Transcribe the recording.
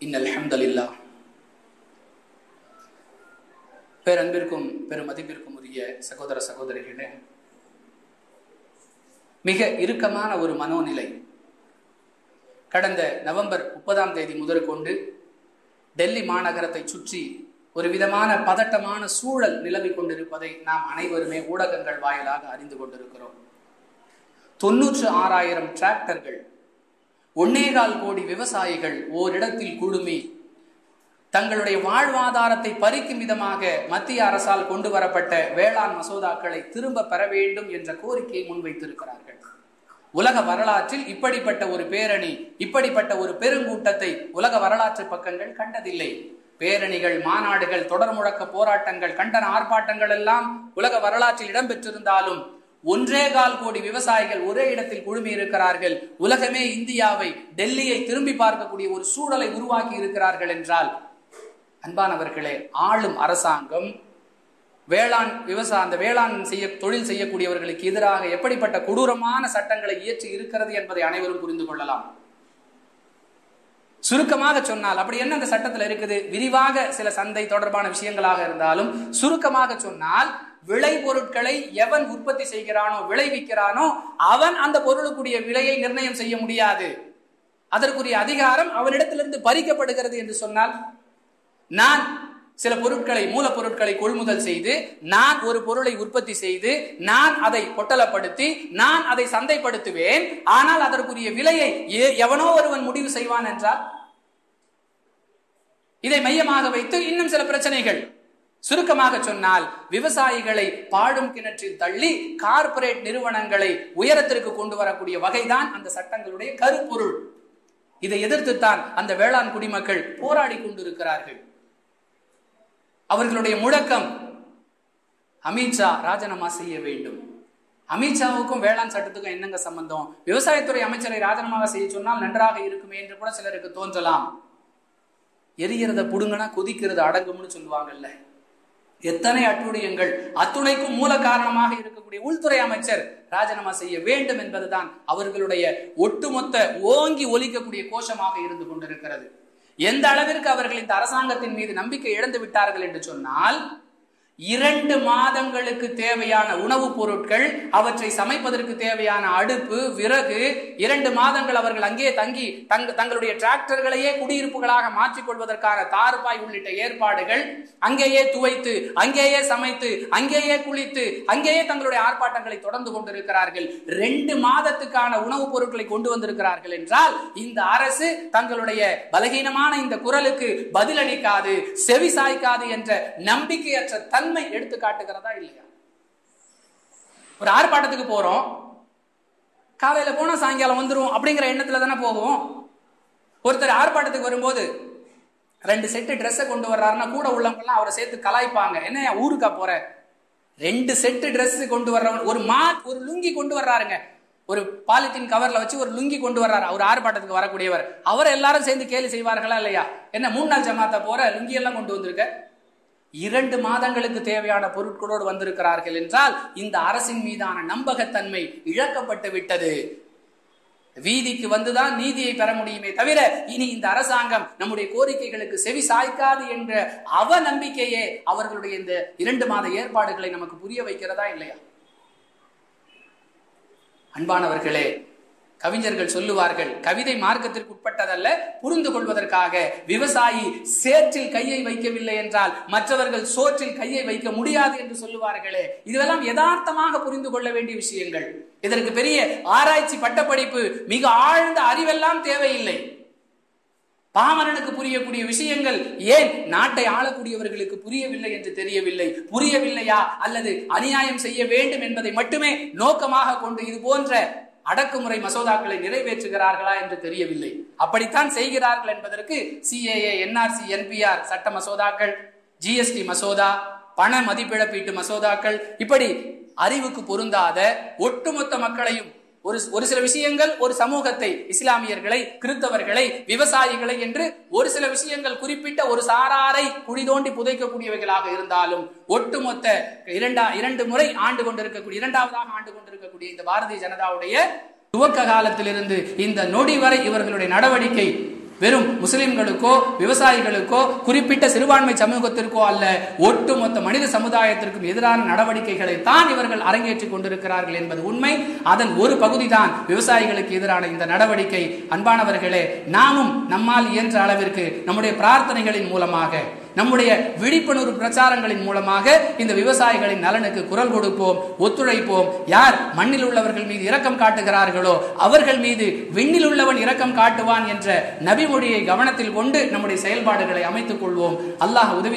இன் அல்ஹம்தலில்லா பேரன்பிற்கும் பெருமதிப்பிற்கும் உரிய சகோதர சகோதரிகளே மிக இறுக்கமான ஒரு மனோநிலை கடந்த நவம்பர் முப்பதாம் தேதி முதல் கொண்டு டெல்லி மாநகரத்தை சுற்றி ஒரு விதமான பதட்டமான சூழல் நிலவி கொண்டிருப்பதை நாம் அனைவருமே ஊடகங்கள் வாயிலாக அறிந்து கொண்டிருக்கிறோம். தொன்னூற்று ஆறாயிரம் டிராக்டர்கள் ஒன்னேகால் கோடி விவசாயிகள் ஓரிடத்தில் குழுமி தங்களுடைய வாழ்வாதாரத்தை பறிக்கும் விதமாக மத்திய அரசால் கொண்டு வரப்பட்ட வேளாண் மசோதாக்களை திரும்ப பெற வேண்டும் என்ற கோரிக்கையை முன்வைத்திருக்கிறார்கள். உலக வரலாற்றில் இப்படிப்பட்ட ஒரு பேரணி இப்படிப்பட்ட ஒரு பெருங்கூட்டத்தை உலக வரலாற்று பக்கங்கள் கண்டதில்லை. பேரணிகள் மாநாடுகள் தொடர் முழக்க போராட்டங்கள் கண்டன ஆர்ப்பாட்டங்கள் எல்லாம் உலக வரலாற்றில் இடம்பெற்றிருந்தாலும் ஒன்றே கால் கோடி விவசாயிகள் ஒரே இடத்தில் குழுமி இருக்கிறார்கள். உலகமே இந்தியாவை டெல்லியை திரும்பி பார்க்கக்கூடிய ஒரு சூழலை உருவாக்கி இருக்கிறார்கள் என்றால் அன்பானவர்களே ஆளும் அரசாங்கம் வேளாண் விவசாய அந்த வேளாண் செய்ய தொழில் செய்யக்கூடியவர்களுக்கு எதிராக எப்படிப்பட்ட கொடூரமான சட்டங்களை இயற்றி இருக்கிறது என்பதை அனைவரும் புரிந்து கொள்ளலாம். சுருக்கமாக சொன்னால் அப்படி என்ன அந்த சட்டத்தில் இருக்குது? விரிவாக சில சந்தை தொடர்பான விஷயங்களாக இருந்தாலும் சுருக்கமாக சொன்னால் விளை பொருட்களை எவன் உற்பத்தி செய்கிறானோ விளைவிக்கிறானோ அவன் அந்த பொருளுக்குரிய விலையை நிர்ணயம் செய்ய முடியாது. அதற்குரிய அதிகாரம் அவனிடத்திலிருந்து பறிக்கப்படுகிறது என்று சொன்னால் நான் சில பொருட்களை மூலப்பொருட்களை கொள்முதல் செய்து நான் ஒரு பொருளை உற்பத்தி செய்து நான் அதை பொட்டலப்படுத்தி நான் அதை சந்தைப்படுத்துவேன் ஆனால் அதற்குரிய விலையை எவனோ ஒருவன் முடிவு செய்வான் என்றால் இதை மையமாக வைத்து இன்னும் சில பிரச்சனைகள். சுருக்கமாக சொன்னால் விவசாயிகளை பாடும் கிணற்றில் தள்ளி கார்ப்பரேட் நிறுவனங்களை உயரத்திற்கு கொண்டு வரக்கூடிய வகைதான் அந்த சட்டங்களுடைய கருப்பொருள். இதை எதிர்த்துத்தான் அந்த வேளாண் குடிமக்கள் போராடி கொண்டிருக்கிறார்கள். அவர்களுடைய முழக்கம் அமித்ஷா ராஜினாமா செய்ய வேண்டும். அமித்ஷாவுக்கும் வேளாண் சட்டத்துக்கும் என்னங்க சம்பந்தம்? விவசாயத்துறை அமைச்சரை ராஜினாமா செய்ய சொன்னால் நன்றாக இருக்குமே என்று கூட சிலருக்கு தோன்றலாம். எரியறத புடுங்கனா கொதிக்கிறது அடங்கும்னு சொல்லுவாங்கல்ல. எத்தனை அட்டுழியங்கள்? அத்துணைக்கும் மூல காரணமாக இருக்கக்கூடிய உள்துறை அமைச்சர் ராஜினாமா செய்ய வேண்டும் என்பதுதான் அவர்களுடைய ஒட்டுமொத்த ஓங்கி ஒலிக்கக்கூடிய கோஷமாக இருந்து கொண்டிருக்கிறது. எந்த அளவிற்கு அவர்கள் இந்த அரசாங்கத்தின் மீது நம்பிக்கை இழந்து விட்டார்கள் என்று சொன்னால் இரண்டு மாதங்களுக்கு தேவையான உணவுப் பொருட்கள் அவற்றை சமைப்பதற்கு தேவையான அடுப்பு விறகு இரண்டு மாதங்கள் அவர்கள் அங்கே தங்கி தங்களுடைய டிராக்டர்களையே குடியிருப்புகளாக மாற்றிக்கொள்வதற்கான தார்பாய் உள்ளிட்ட ஏற்பாடுகள் அங்கேயே துவைத்து அங்கேயே சமைத்து அங்கேயே குளித்து அங்கேயே தங்களுடைய ஆர்ப்பாட்டங்களை தொடர்ந்து கொண்டிருக்கிறார்கள். ரெண்டு மாதத்துக்கான உணவுப் பொருட்களை கொண்டு வந்திருக்கிறார்கள் என்றால் இந்த அரசு தங்களுடைய பலகீனமான இந்த குரலுக்கு பதிலளிக்காது செவி சாய்க்காது என்ற நம்பிக்கையற்ற தன் தன்மை எடுத்து காட்டுகிறதா இல்லையா? ஒரு ஆர்ப்பாட்டத்துக்கு போறோம். காலையில போனா சாயங்காலம் வந்துடும் அப்படிங்கிற எண்ணத்துல தானே போகும் ஒருத்தர் ஆர்ப்பாட்டத்துக்கு வரும்போது ரெண்டு செட்டு ட்ரெஸ்ஸை கொண்டு வர்றாருன்னா கூட உள்ளவங்கலாம் அவரை சேர்த்து கலாய்ப்பாங்க. என்ன ஊருக்கா போற? ரெண்டு செட்டு ட்ரெஸ் கொண்டு வர்றவங்க ஒரு மா ஒரு லுங்கி கொண்டு வர்றாருங்க. ஒரு பாலித்தீன் கவர்ல வச்சு ஒரு லுங்கி கொண்டு வர்றாரு. அவர் ஆர்ப்பாட்டத்துக்கு வரக்கூடியவர். அவர் எல்லாரும் சேர்ந்து கேலி செய்வார்களா இல்லையா? என்ன மூணு நாள் ஜமாத்தா போற? லுங்கி எல்லாம் கொண்டு வந்திருக்க? இரண்டு மாதங்களுக்கு தேவையான பொருட்களோடு வந்திருக்கிறார்கள் என்றால் இந்த அரசின் மீதான நம்பகத்தன்மை இழக்கப்பட்டு விட்டது. வீதிக்கு வந்துதான் நீதியை பெற முடியுமே தவிர இனி இந்த அரசாங்கம் நம்முடைய கோரிக்கைகளுக்கு செவி சாய்க்காது என்ற அவ நம்பிக்கையே அவர்களுடைய இந்த இரண்டு மாத ஏற்பாடுகளை நமக்கு புரிய வைக்கிறதா இல்லையா? அன்பானவர்களே கவிஞர்கள் சொல்லுவார்கள் கவிதை மார்க்கத்திற்கு உட்பட்டதல்ல புரிந்து கொள்வதற்காக. விவசாயி சேற்றில் கையை வைக்கவில்லை என்றால் மற்றவர்கள் சோற்றில் கையை வைக்க முடியாது என்று சொல்லுவார்களே. இதுவெல்லாம் யதார்த்தமாக புரிந்து கொள்ள வேண்டிய விஷயங்கள். இதற்கு பெரிய ஆராய்ச்சி பட்டப்படிப்பு மிக ஆழ்ந்த அறிவெல்லாம் தேவையில்லை. பாமரனுக்கு புரியக்கூடிய விஷயங்கள் ஏன் நாட்டை ஆளக்கூடியவர்களுக்கு புரியவில்லை என்று தெரியவில்லை? புரியவில்லையா? அல்லது அநியாயம் செய்ய வேண்டும் என்பதை மட்டுமே நோக்கமாக கொண்டு இது போன்ற அடக்குமுறை மசோதாக்களை நிறைவேற்றுகிறார்களா என்று தெரியவில்லை. அப்படித்தான் செய்கிறார்கள் என்பதற்கு சிஏஏ என்ஆர்சி என்பிஆர் சட்ட மசோதாக்கள் ஜிஎஸ்டி மசோதா பண மதிப்பிழப்பீட்டு மசோதாக்கள் இப்படி அறிவுக்கு பொருந்தாத ஒட்டுமொத்த மக்களையும் ஒரு ஒரு சில விஷயங்கள் ஒரு சமூகத்தை இஸ்லாமியர்களை கிறித்தவர்களை விவசாயிகளை என்று ஒரு சில விஷயங்கள் குறிப்பிட்ட ஒரு சாராரை குழி தோண்டி புதைக்கக்கூடியவைகளாக இருந்தாலும் ஒட்டுமொத்த இரண்டா இரண்டு முறை ஆண்டு கொண்டிருக்கக்கூடிய இரண்டாவதாக ஆண்டு கொண்டிருக்கக்கூடிய இந்த பாரதிய ஜனதாவுடைய துவக்க காலத்திலிருந்து இந்த நொடி வரை இவர்களுடைய நடவடிக்கை வெறும் முஸ்லிம்களுக்கோ விவசாயிகளுக்கோ குறிப்பிட்ட சிறுபான்மை சமூகத்திற்கோ அல்ல ஒட்டுமொத்த மனித சமுதாயத்திற்கும் எதிரான நடவடிக்கைகளை தான் இவர்கள் அரங்கேற்றிக் கொண்டிருக்கிறார்கள் என்பது உண்மை. அதன் ஒரு பகுதிதான் விவசாயிகளுக்கு எதிரான இந்த நடவடிக்கை. அன்பானவர்களே நாமும் நம்மால் இயன்ற அளவிற்கு நம்முடைய பிரார்த்தனைகளின் மூலமாக நம்முடைய விழிப்புணர்வு பிரச்சாரங்களின் மூலமாக இந்த விவசாயிகளின் நலனுக்கு குரல் கொடுப்போம் ஒத்துழைப்போம். யார் மண்ணில் உள்ளவர்கள் மீது இரக்கம் காட்டுகிறார்களோ அவர்கள் மீது விண்ணில் உள்ளவன் இரக்கம் காட்டுவான் என்ற நபிமொழியை கவனத்தில் கொண்டு நம்முடைய செயல்பாடுகளை அமைத்துக் கொள்வோம். அல்லாஹ் உதவி